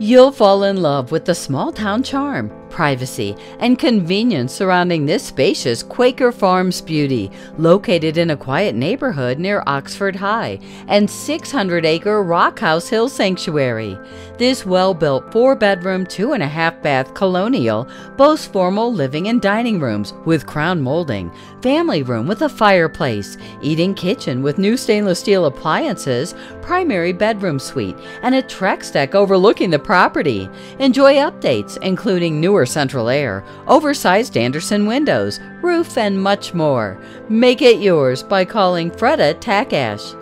You'll fall in love with the small town charm, privacy, and convenience surrounding this spacious Quaker Farms beauty, located in a quiet neighborhood near Oxford High and 600 acre Rockhouse Hill Sanctuary. This well built four bedroom, two and a half bath colonial boasts formal living and dining rooms with crown molding, family room with a fireplace, eating kitchen with new stainless steel appliances, primary bedroom suite, and a Trex deck overlooking the property. Enjoy updates, including newer central air, oversized Andersen windows, roof, and much more. Make it yours by calling Fredda Takacs